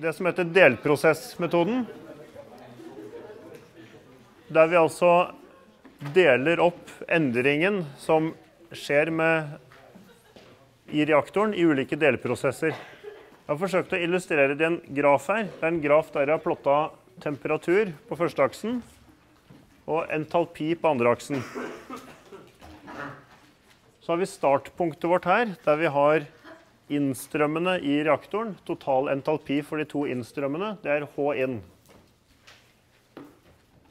det som heter delprosessmetoden. Der vi altså deler opp endringen som skjer med, i reaktoren, i ulike delprosesser. Jeg har forsøkt å illustrere det i en graf her. Det er en graf der jeg har plotta temperatur på første aksen og entalpi på andre aksen. Så har vi startpunktet vårt her, der vi har innstrømmene i reaktoren. Total entalpi for de to innstrømmene, det er H inn.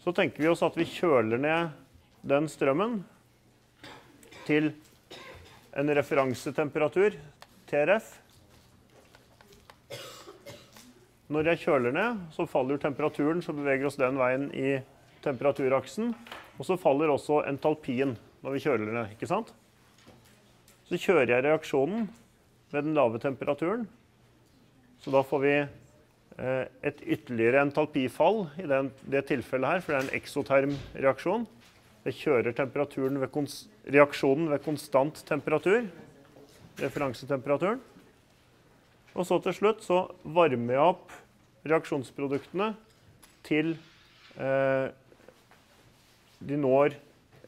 Så tenker vi oss at vi kjøler ned den strømmen til en referansetemperatur, TRF. Når jeg kjøler ned, så faller temperaturen, så beveger oss den veien i temperaturaksen. Og så faller også entalpien når vi kjøler ned, ikke sant? Så kjører jeg reaksjonen ved den lave temperaturen. Så da får vi eh, et ytterligere entalpifall i den, det tilfellet her, for det er en eksoterm reaksjon. Det kjører ved reaksjonen ved konstant temperatur, referansetemperaturen. Og så til slutt så varmer jeg opp reaksjonsproduktene til eh, de når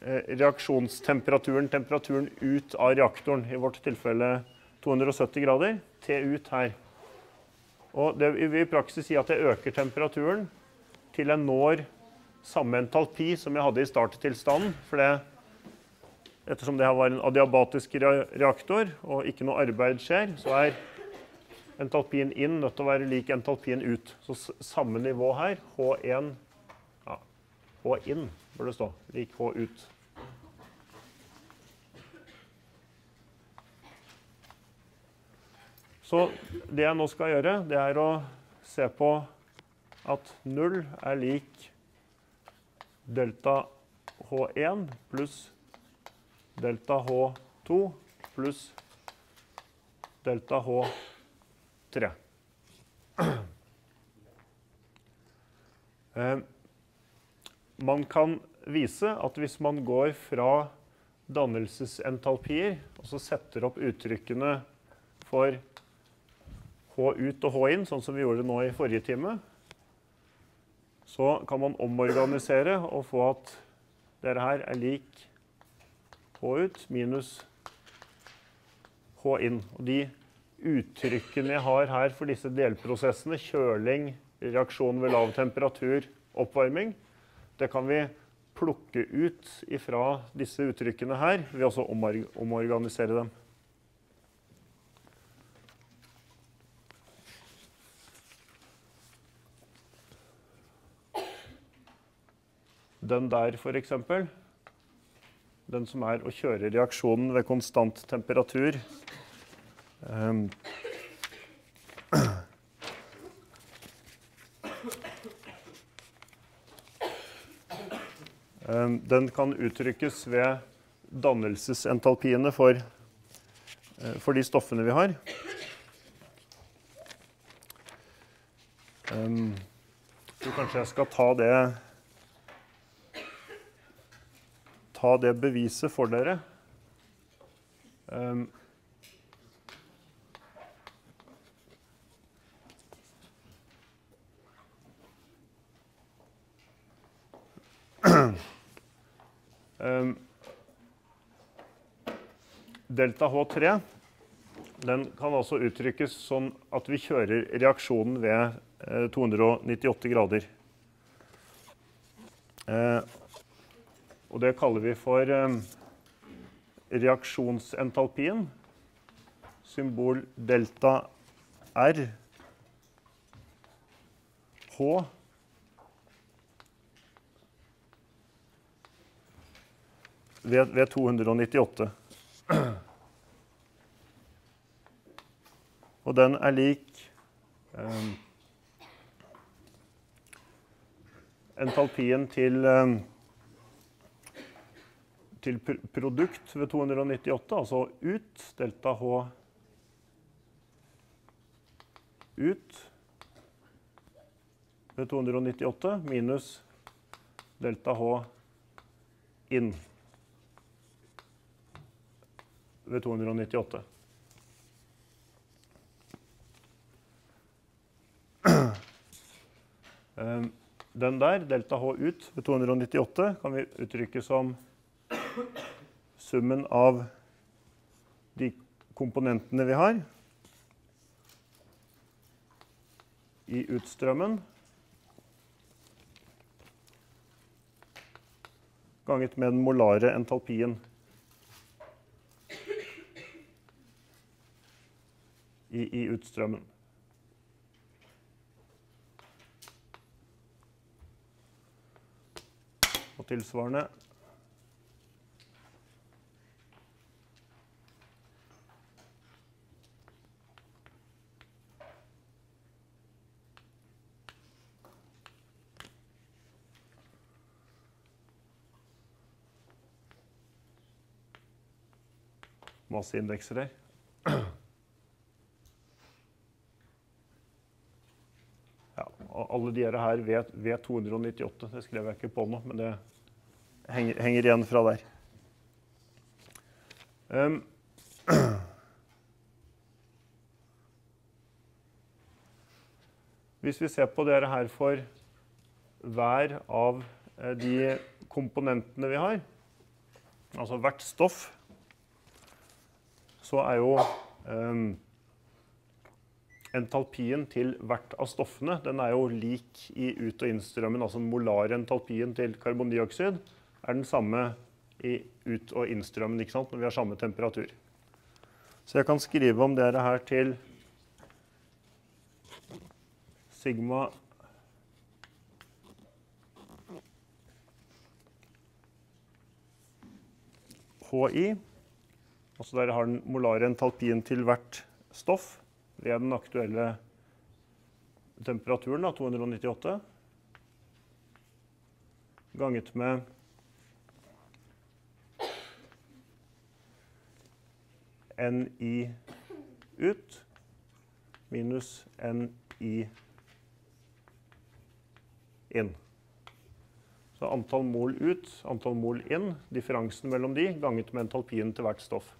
eh, reaksjonstemperaturen, temperaturen ut av reaktoren. I vårt tilfelle 270 grader. Til ut her. Og det vil i praksis si at jeg øker temperaturen til jeg når samme entalpi som jeg hadde i starttilstanden. For det, ettersom det her var en adiabatisk reaktor og ikke noe arbeid skjer, så er entalpien inn nødt til å være lik entalpien ut. Så samme nivå her, H1 ja, H inn bør det stå. Lik H ut. Så det jeg nå skal gjøre, det er å se på at 0 er lik delta H1 pluss delta H2 pluss delta H3. Eh, man kan vise at hvis man går fra dannelsesentalpier og så setter opp uttrykkene for H ut og H inn, sånn som vi gjorde nå i forrige time, så kan man omorganisere og få at dette her er lik H ut minus H inn. Og de uttrykkene jeg har her for disse delprosessene, kjøling, reaksjon ved lav temperatur, oppvarming, det kan vi plukke ut ifra disse uttrykkene her ved å omorganisere dem. Den der, f.eks. Den som er å kjøre reaksjonen ved konstant temperatur. Um, Um, den kan uttrykkes ved dannelsesentalpiene for, eh, for de stoffene vi har. Um, så kanskje jeg skal ta det ta det beviset for dere. Um, um, delta H3 den kan altså uttrykkes sånn at vi kjører reaksjonen ved 298 eh, grader. Eh, og det kaller vi for ehm, reaksjonsentalpien. Symbol delta R. H ved, ved 298. Og den er lik eh, entalpien til, um, til produkt ved 298, altså ut, delta H ut ved 298 minus delta H inn ved 298. eh, den der, delta H ut ved 298, kan vi uttrykke som summen av de komponentene vi har i utstrømmen ganget med den molare entalpien i, i utstrømmen. Og tilsvarende masseindekser her. Ja, alle de her ved, ved 298. Det skrev jeg ikke på nå, men det henger, henger igjen fra der. Um, hvis vi ser på dere her for hver av eh, de komponentene vi har, altså hvert stoff så er jo um, entalpien til hvert av stoffene den er jo lik i ut- og innstrømmen. Altså molarentalpien til karbondioksid er den samme i ut- og innstrømmen ikke sant? når vi har samme temperatur. Så jeg kan skrive om dere her til sigma HI. Altså der har den molare entalpien til hvert stoff ved den aktuelle temperaturen, da, 298, ganget med NI ut minus NI inn. Så antall mol ut, antall mol inn, differansen mellom de, ganget med entalpien til hvert stoff.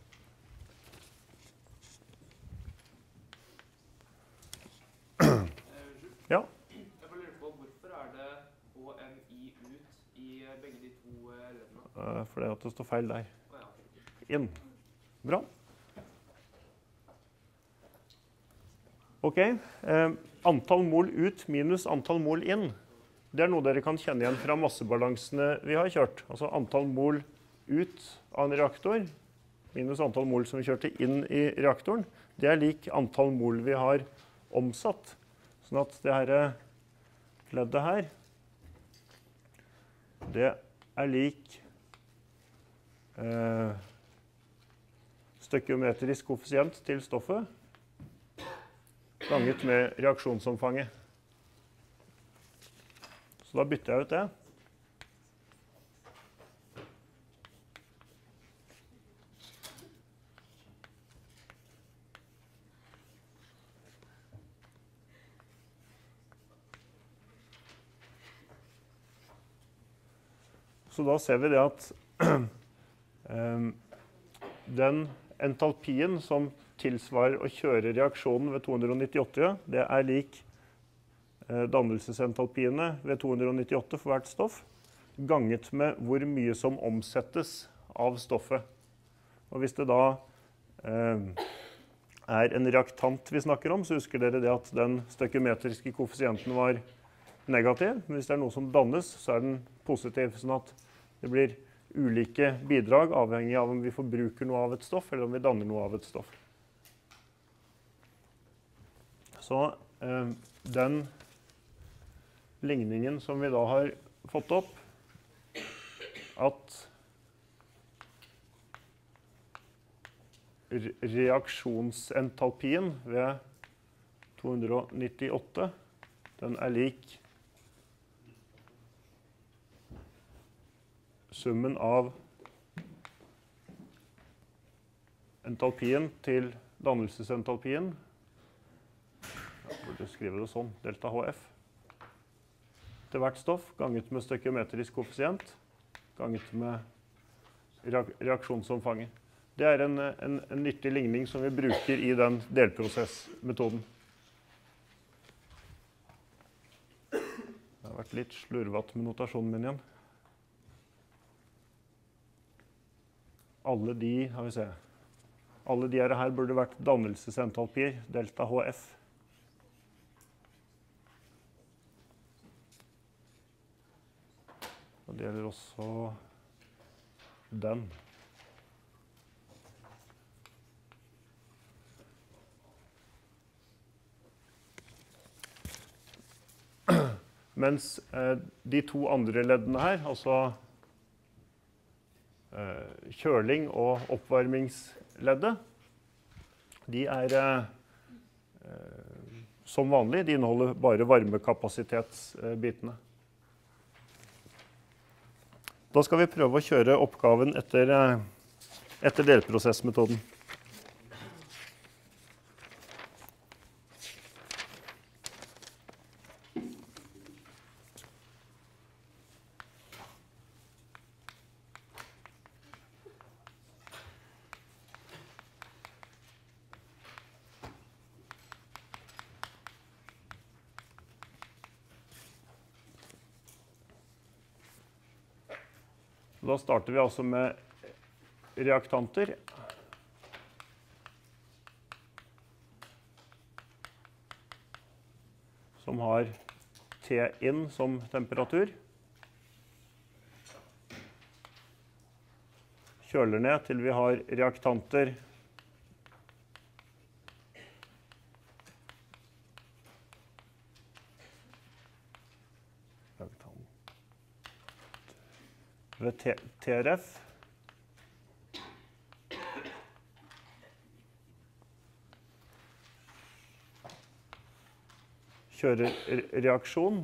Eh, det, at det står feil der. Inn. Bra. OK. Eh, antall mol ut minus antall mol inn. Det er noe dere kan kjenne igjen fra massebalansene vi har kjørt. Altså antall mol ut av en reaktor minus antall mol som vi kjørte inn i reaktoren. Det er lik antall mol vi har omsatt. Sånn at det dette leddet her, det er lik eh, støkiometrisk koeffisient til stoffet ganget med reaksjonsomfanget. Så da bytter jeg ut det. Så da ser vi det at den entalpien som tilsvarer å kjøre reaksjonen ved 298, det er lik eh, dannelsesentalpiene ved 298 for hvert stoff, ganget med hvor mye som omsettes av stoffet. Og hvis det da eh, er en reaktant vi snakker om, så husker dere det at den støkiometriske koeffisienten var negativ. Men hvis det er noe som dannes, så er den positiv. Sånn at det blir ulike bidrag avhengig av om vi forbruker noe av et stoff, eller om vi danner noe av et stoff. Så eh, den ligningen som vi da har fått opp, at reaksjonsentalpien ved 298 den er lik summen av entalpien til dannelsesentalpien Jeg burde skrive det sånn delta HF til hvert stoff ganget med støkiometrisk koeffisient ganget med reaksjonsomfanget. Det er en, en, en nyttig ligning som vi bruker i den delprosessmetoden. Det har vært litt slurvete med notasjonen min igjen. Alle de Skal vi se. Alle de her burde vært dannelsesentalpier, delta HF. Og det gjelder også den. Mens eh, de to andre leddene her, altså kjøling og oppvarmingsleddet, de er eh, eh som vanlig. De inneholder bare varmekapasitetsbitene. Da skal vi prøve å kjøre oppgaven etter, eh, etter delprosessmetoden. Starter vi altså med reaktanter. Som har T-in som temperatur. Kjøler ned til vi har reaktanter ved TRF. Kjører reaksjon.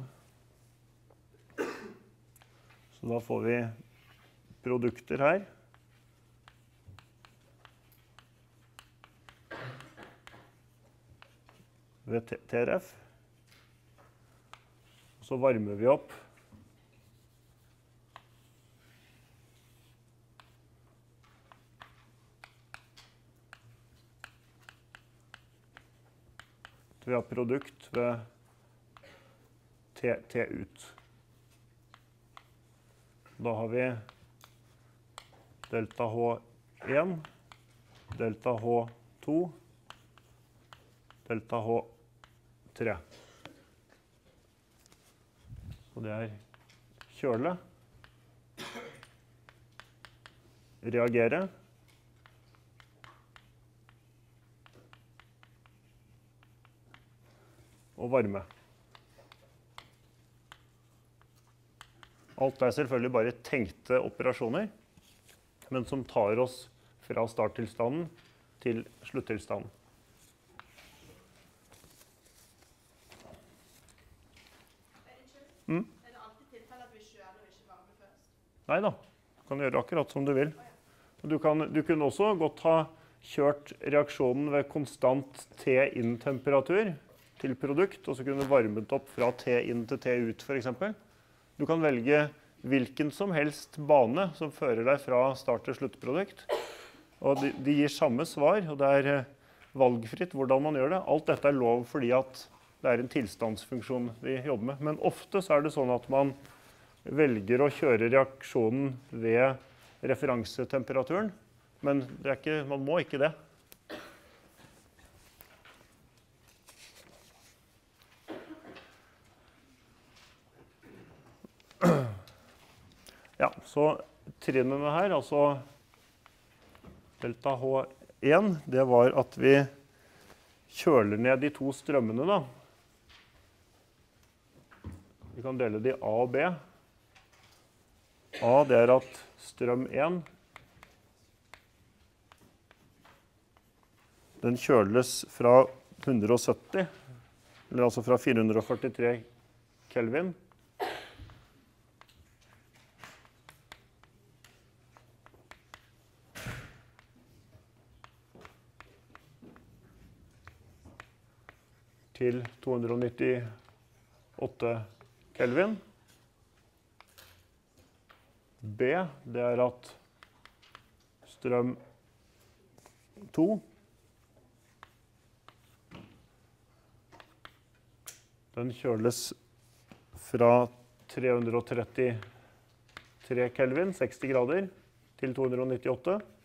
Så da får vi produkter her. Ved TRF. Så varmer vi opp vi har produkt ved T, T ut. Da har vi delta H1, delta H2, delta H3. Så det er kjøle, reagere, og varme. Alt er selvfølgelig bare tenkte operasjoner, men som tar oss fra starttilstanden til sluttilstanden. Mm? Er det alltid tilfelle at vi kjøler og ikke varmer først? Nei da. Du kan gjøre akkurat som du vil. Du, kan, du kunne også godt ha kjørt reaksjonen ved konstant T-inn-temperatur til produkt, og så kunne du varmet opp fra T inn til T ut f.eks. Du kan velge hvilken som helst bane som fører deg fra start til sluttprodukt. Og de, de gir samme svar, og det er eh, valgfritt hvordan man gjør det. Alt dette er lov fordi at det er en tilstandsfunksjon vi jobber med. Men ofte så er det sånn at man velger å kjøre reaksjonen ved referansetemperaturen. Men ikke, man må ikke det. Ja, så trinnene her, altså delta H1, det var at vi kjøler ned de to strømmene, da. Vi kan dele de A og B. A det er at strøm 1 den kjøles fra 170, eller altså fra 443 kelvin til 298 kelvin. B det er at strøm 2 den kjøles fra 333 kelvin, 60 grader, til 298.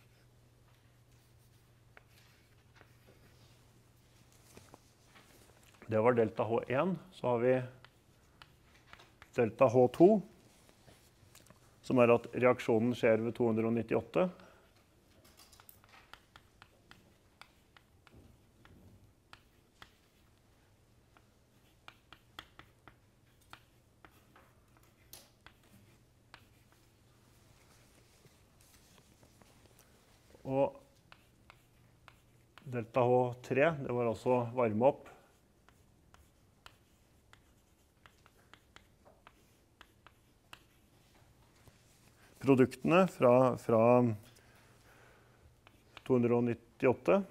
Det var delta H1. Så har vi delta H2, som er at reaksjonen skjer ved 298. Og delta H3, det var altså varme opp produktene fra, fra 298.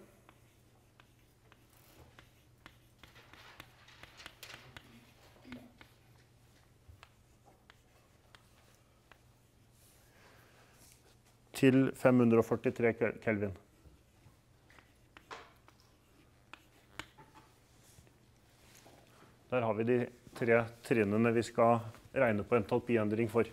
Til 543 kelvin. Der har vi de tre trinnene vi skal regne på entalpiendring for.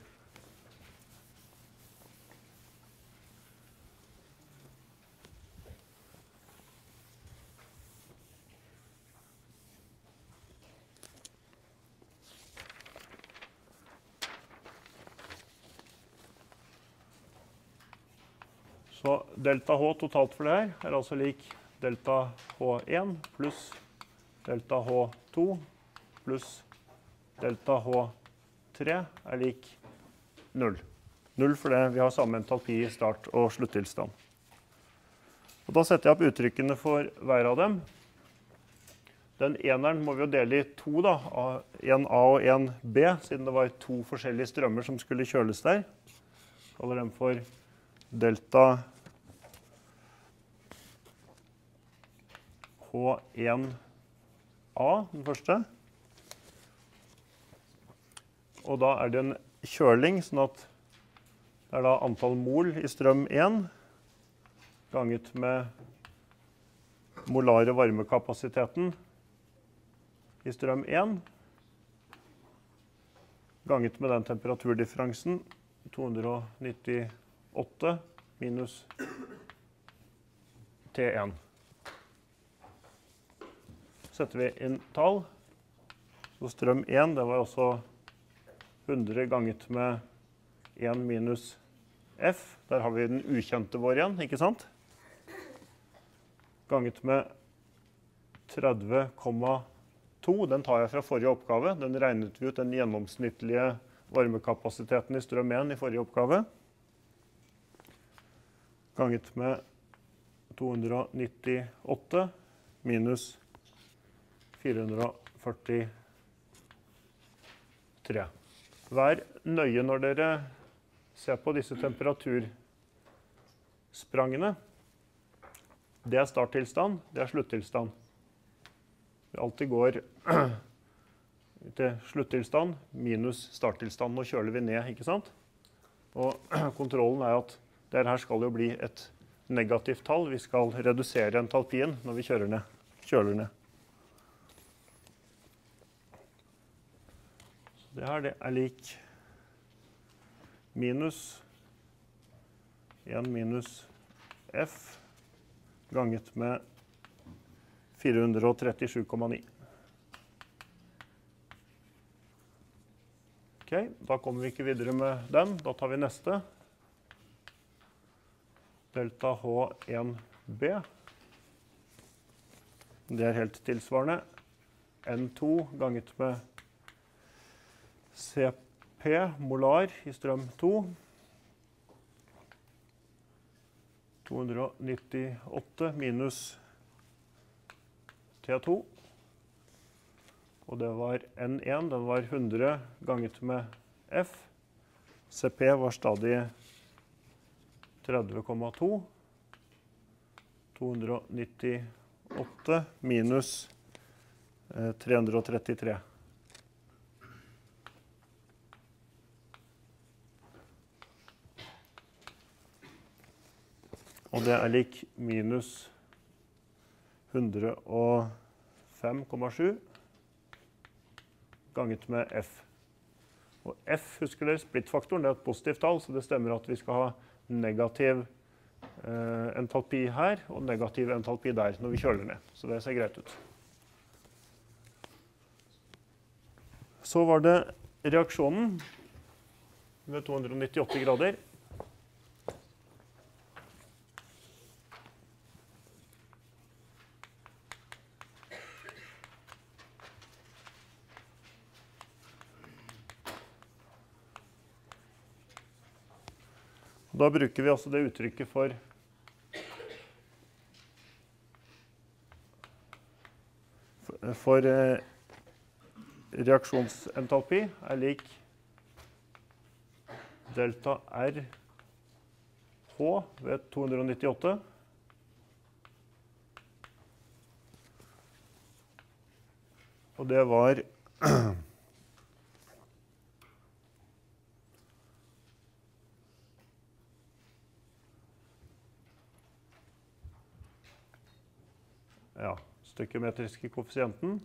Så delta H totalt for det her er altså lik delta H1 pluss delta H2 pluss delta H3 er lik 0. 0 fordi vi har samme entalpi i start- og sluttilstand. Og da setter jeg opp uttrykkene for hver av dem. Den eneren må vi jo dele i to, da. En A og en B, siden det var to forskjellige strømmer som skulle kjøles der. Kaller dem for delta H1A, den første. Og da er det en kjøling, sånn at det er da antall mol i strøm 1 ganget med molare varmekapasiteten i strøm 1 ganget med den temperaturdifferansen 298 minus T1. Setter vi inn tall, så strøm 1 det var også 100 ganget med 1 minus F. Der har vi den ukjente vår igjen, ikke sant? Ganget med 30,2. Den tar jeg fra forrige oppgave. Den regnet vi ut den gjennomsnittlige varmekapasiteten i strøm 1 i forrige oppgave. Ganget med 298 minus 443. Vær nøye når dere ser på disse temperatursprangene. Det er starttilstand, det er sluttilstand. Vi alltid går til sluttilstand minus starttilstand. Nå kjøler vi ned, ikke sant? Og kontrollen er at det her skal jo bli et negativt tall. Vi skal redusere entalpien når vi kjøler ned, kjøler ned. Det her det er lik minus 1 minus F ganget med 437,9. Ok, Da kommer vi ikke videre med den. Da tar vi neste. Delta H1B. Det er helt tilsvarende. N2 ganget med CP molar i strøm 2. 298 minus T2. Og det var N1. Den var 100 ganget med F. CP var stadig 30,2. 298 minus 333. Og det er lik minus 105,7 ganget med F. Og F husker dere, splittfaktoren, det er et positivt tall, så det stemmer at vi skal ha negativ eh, entalpi her og negativ entalpi der når vi kjøler ned. Så det ser greit ut. Så var det reaksjonen ved 298 grader. Da bruker vi altså det uttrykket for For eh, reaksjonsentalpi er lik delta R H ved 298. Og det var ja, stykkemetriske koeffisienten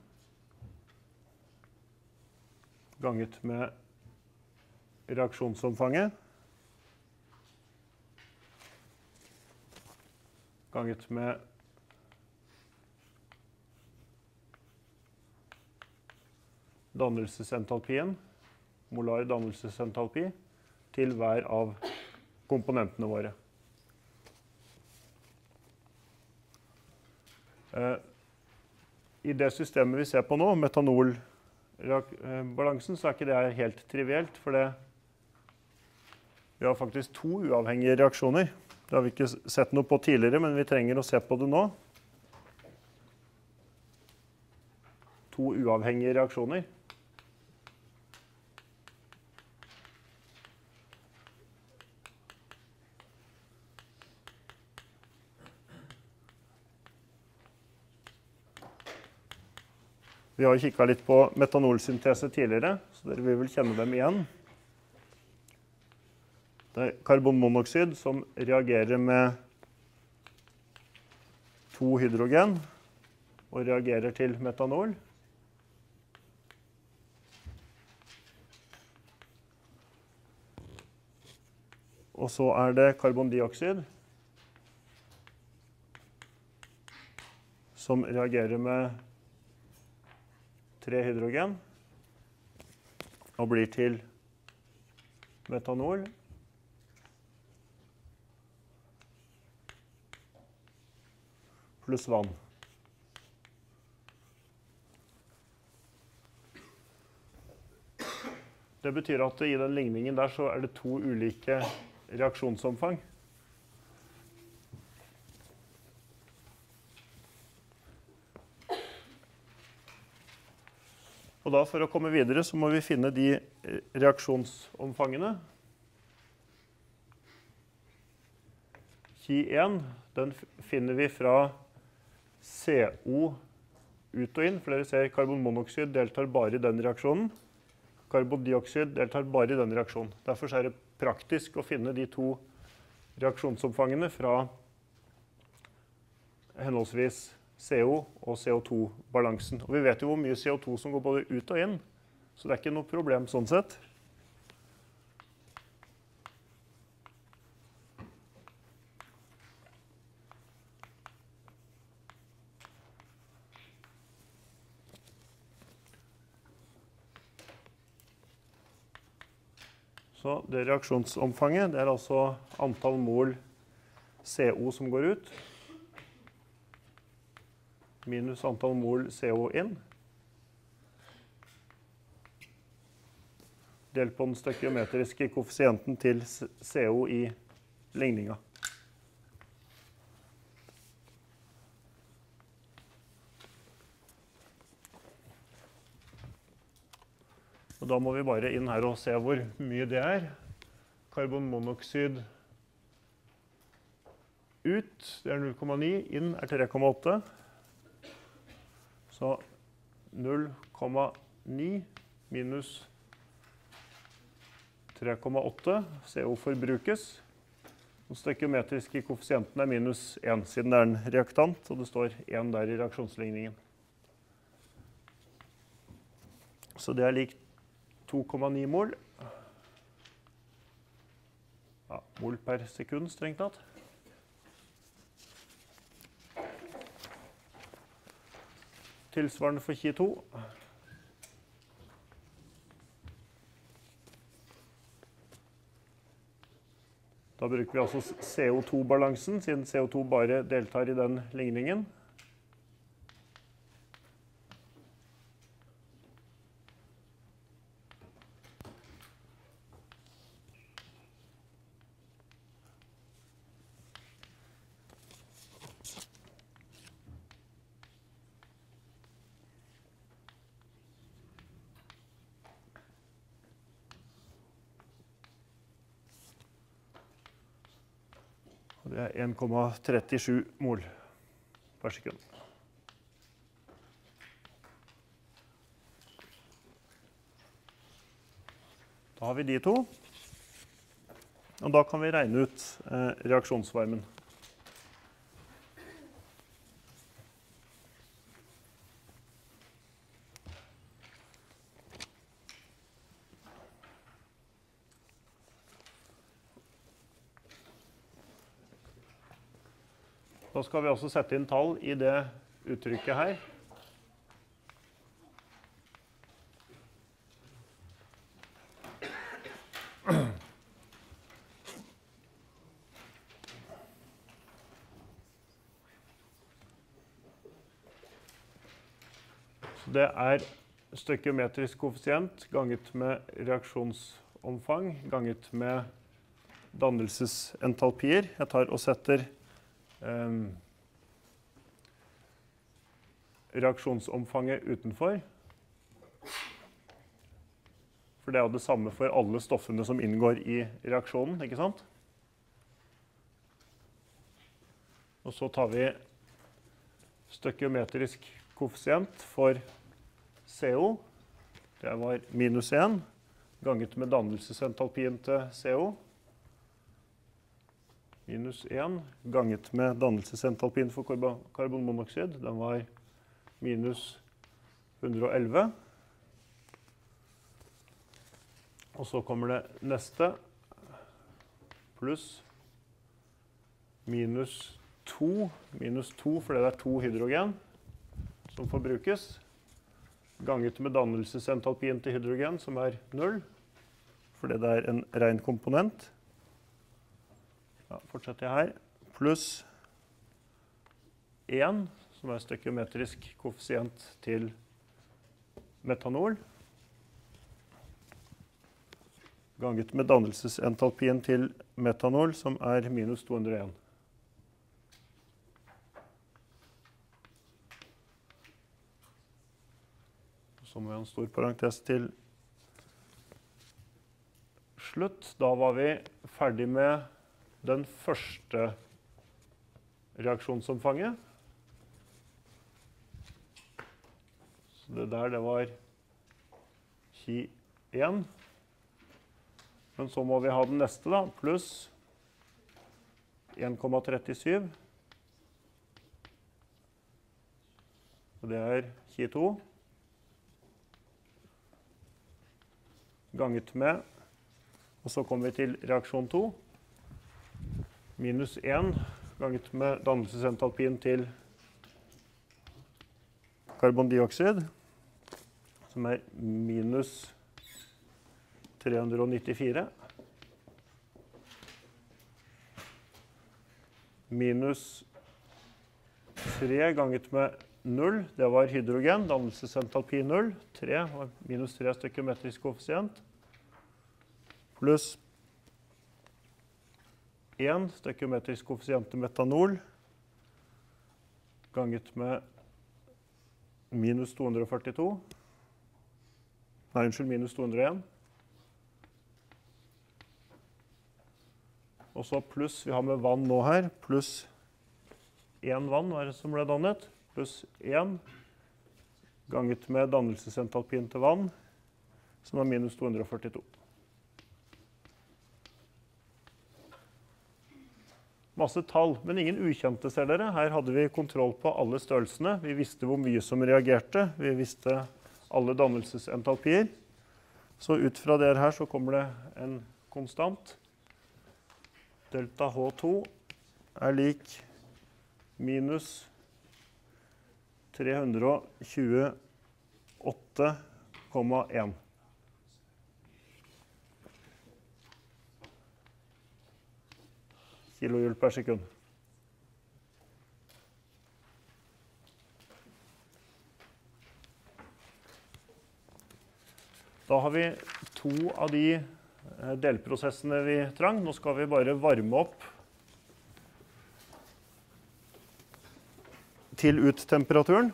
ganget med reaksjonsomfanget ganget med dannelsesentalpien, molar dannelsesentalpi, til hver av komponentene våre. I det systemet vi ser på nå, metanolbalansen, så er ikke det helt trivielt. For det, vi har faktisk to uavhengige reaksjoner. Det har vi ikke sett noe på tidligere, men vi trenger å se på det nå. To uavhengige reaksjoner. Vi har kikka litt på metanolsyntese tidligere, så dere vil vel kjenne dem igjen. Det er karbonmonoksid som reagerer med to hydrogen og reagerer til metanol. Og så er det karbondioksid som reagerer med tre hydrogen og blir til metanol. Pluss vann. Det betyr at i den ligningen der så er det to ulike reaksjonsomfang. Da For å komme videre så må vi finne de eh, reaksjonsomfangene. Ki 1 den finner vi fra CO ut og inn. For dere ser karbonmonoksid deltar bare i den reaksjonen. Karbondioksid deltar bare i den reaksjonen. Derfor er det praktisk å finne de to reaksjonsomfangene fra henholdsvis CO og CO2-balansen. Og vi vet jo hvor mye CO2 som går både ut og inn, så det er ikke noe problem sånn sett. Så det reaksjonsomfanget det er altså antall mol CO som går ut minus antall mol CO inn. Delt på den støkiometriske koeffisienten til CO i ligninga. Og da må vi bare inn her og se hvor mye det er. Karbonmonoksid ut, det er 0,9. Inn er 3,8. Så 0,9 minus 3,8 CO forbrukes. Den støkiometriske koeffisienten er minus 1 siden det er en reaktant, og det står 1 der i reaksjonsligningen. Så det er lik 2,9 mol. Ja, mol per sekund, strengt tatt. Tilsvarende for ki 2. Da bruker vi altså CO2-balansen, siden CO2 bare deltar i den ligningen. 1,37 mol per sekund. Da har vi de to. Og da kan vi regne ut eh, reaksjonsvarmen. Da skal vi også sette inn tall i det uttrykket her. Så det er støkiometrisk koeffisient ganget med reaksjonsomfang ganget med dannelsesentalpier. Jeg tar og setter um, reaksjonsomfanget utenfor. For det er jo det samme for alle stoffene som inngår i reaksjonen, ikke sant? Og så tar vi støkiometrisk koeffisient for CO. Det var minus 1 ganget med dannelsesentalpien til CO minus 1 ganget med dannelsesentalpien for karbonmonoksid. Den var minus 111. Og så kommer det neste pluss minus 2. Minus 2 fordi det er to hydrogen som forbrukes. Ganget med dannelsesentalpien til hydrogen, som er 0. Fordi det er en ren komponent. Ja, fortsetter jeg her. Pluss 1, som er støkiometrisk koeffisient til metanol. Ganget med dannelsesentalpien til metanol, som er minus 201. Så må vi ha en stor parentes til slutt. Da var vi ferdig med den første reaksjonsomfanget. Så det der, det var ki 1. Men så må vi ha den neste, da, pluss 1,37. Og det er ki 2. Ganget med. Og så kommer vi til reaksjon 2 minus 1 ganget med dannelsesentalpien til karbondioksid, som er minus 394. Minus 3 ganget med 0, det var hydrogen. Dannelsesentalpi 0. 3 var minus 3 stykker metrisk koeffisient. Pluss 1 stekiometrisk koeffisient til metanol ganget med minus 242. Nei, unnskyld, minus 201. Og så pluss vi har med vann nå her, pluss 1 vann hva er det som ble dannet, pluss 1 ganget med dannelsesentalpien til vann, som er minus 242. Masse tall, men ingen ukjente, ser dere. Her hadde vi kontroll på alle størrelsene. Vi visste hvor mye som reagerte. Vi visste alle dannelsesentalpier. Så ut fra det her så kommer det en konstant. Delta H2 er lik minus 328,1. Kilohjul per sekund. Da har vi to av de eh, delprosessene vi trang. Nå skal vi bare varme opp til uttemperaturen.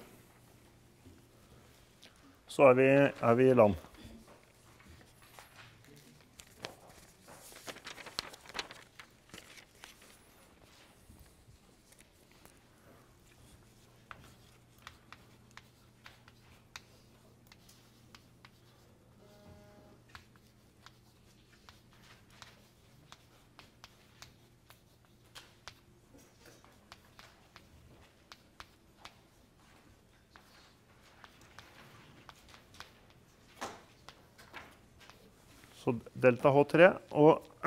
Så er vi, er vi i land. Så delta H3. Og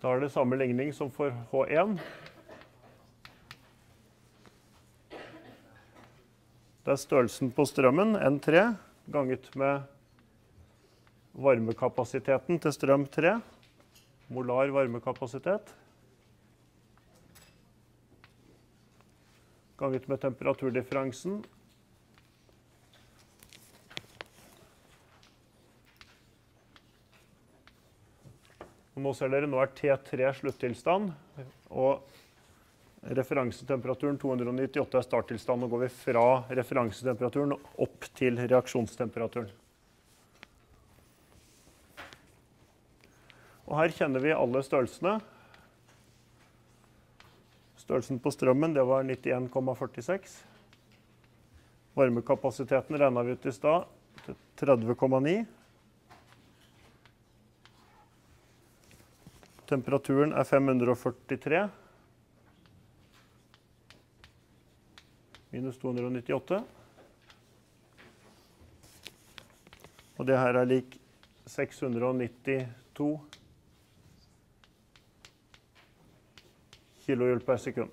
da er det samme ligning som for H1. Det er størrelsen på strømmen, N3, ganget med varmekapasiteten til strøm 3. Molar varmekapasitet. Ganget med temperaturdifferansen Og nå er T3 sluttilstand, og referansetemperaturen 298 er starttilstand. Nå går vi fra referansetemperaturen opp til reaksjonstemperaturen. Og her kjenner vi alle størrelsene. Størrelsen på strømmen det var 91,46. Varmekapasiteten regna vi ut i stad til 30,9. Temperaturen er 543. Minus 298. Og det her er lik 692 kilohjul per sekund.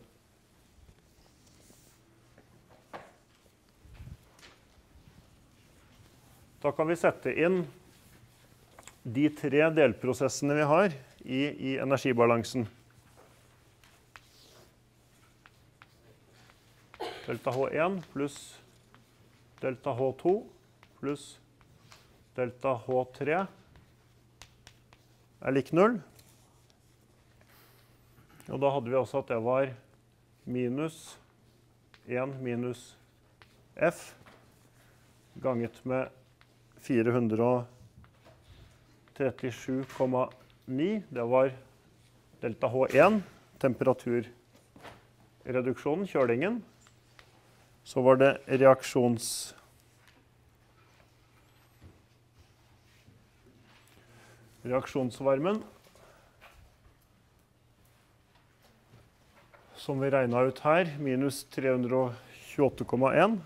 Da kan vi sette inn de tre delprosessene vi har i, i energibalansen. Delta H1 pluss delta H2 pluss delta H3 er lik null. Og da hadde vi også at det var minus 1 minus F ganget med 437,9. Det var delta H1, temperaturreduksjonen, kjølingen. Så var det reaksjons... Reaksjonsvarmen. Som vi regna ut her, minus 328,1.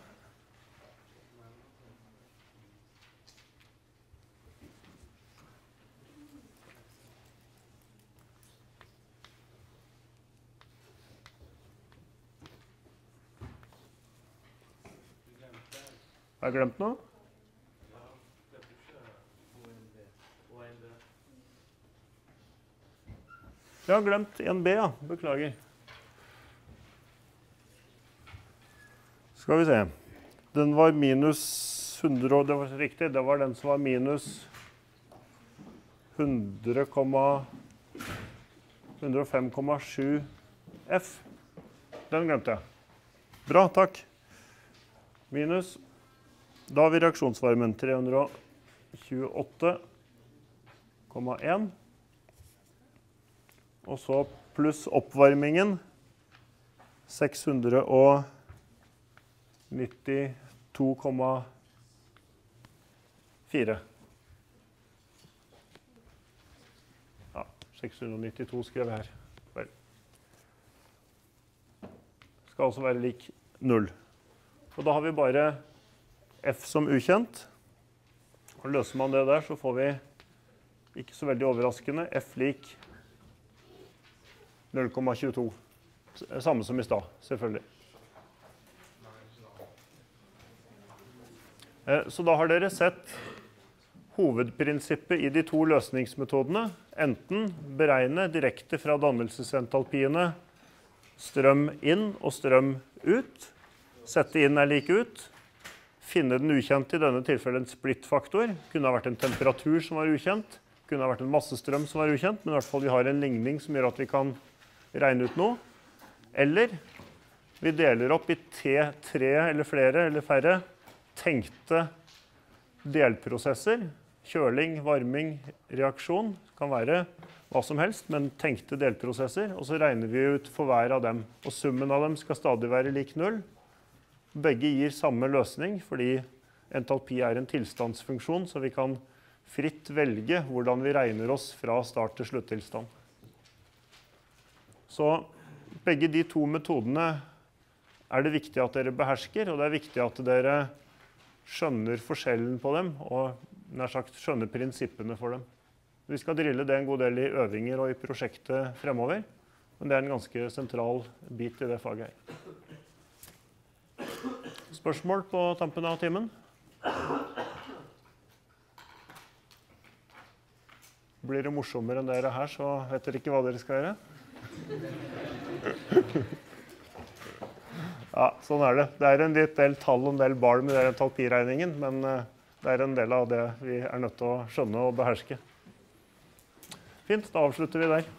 Har jeg glemt noe? Jeg har glemt 1B, ja. Beklager. Skal vi se. Den var minus 100, og det var riktig. Det var den som var minus 105,7 F. Den glemte jeg. Bra, takk. Minus da har vi reaksjonsvarmen 328,1. Og så pluss oppvarmingen 692,4. Ja, 692 skrev jeg her. Vel. Skal altså være lik null. Og da har vi bare F som ukjent. Og løser man det der, så får vi ikke så veldig overraskende f lik 0,22. Samme som i stad, selvfølgelig. Eh, så da har dere sett hovedprinsippet i de to løsningsmetodene. Enten beregne direkte fra dannelsesentalpiene strøm inn og strøm ut. Sette inn er like ut. Finne den ukjente, i denne tilfellet en splittfaktor. Kunne ha vært en temperatur som var ukjent. Kunne ha vært en massestrøm som var ukjent. Men i hvert fall vi har en ligning som gjør at vi kan regne ut noe. Eller vi deler opp i T3 eller flere eller færre tenkte delprosesser kjøling, varming, reaksjon. Kan være hva som helst, men tenkte delprosesser. Og så regner vi ut for hver av dem. Og summen av dem skal stadig være lik null. Begge gir samme løsning fordi entalpi er en tilstandsfunksjon, så vi kan fritt velge hvordan vi regner oss fra start til sluttilstand. Så begge de to metodene er det viktig at dere behersker, og det er viktig at dere skjønner forskjellen på dem og nær sagt skjønner prinsippene for dem. Vi skal drille det en god del i øvinger og i prosjektet fremover. Men det er en ganske sentral bit i det faget her. Spørsmål på tampen av timen? Blir det morsommere enn dere her, så vet dere ikke hva dere skal gjøre. Ja, sånn er det. Det er en del tall og en del ball med den entalpiregningen, men eh, det er en del av det vi er nødt til å skjønne og beherske. Fint, da avslutter vi der.